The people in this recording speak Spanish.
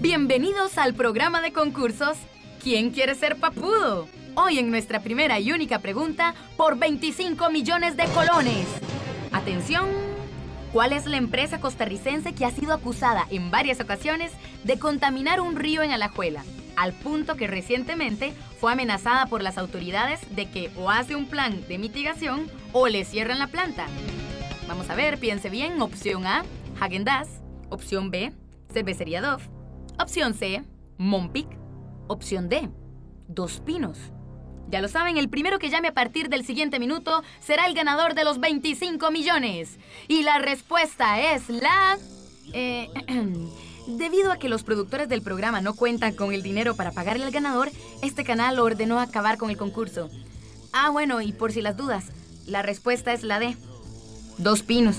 Bienvenidos al programa de concursos ¿Quién quiere ser papudo? Hoy en nuestra primera y única pregunta por 25 millones de colones. Atención. ¿Cuál es la empresa costarricense que ha sido acusada en varias ocasiones de contaminar un río en Alajuela? Al punto que recientemente fue amenazada por las autoridades de que o hace un plan de mitigación o le cierran la planta. Vamos a ver, piense bien. Opción A, Hagen Dazs. Opción B, Cervecería Dove. Opción C, Monpic. Opción D, Dos Pinos. Ya lo saben, el primero que llame a partir del siguiente minuto será el ganador de los 25 millones. Y la respuesta es la... Eh, debido a que los productores del programa no cuentan con el dinero para pagarle al ganador, este canal ordenó acabar con el concurso. Ah, bueno, y por si las dudas, la respuesta es la D. Dos Pinos.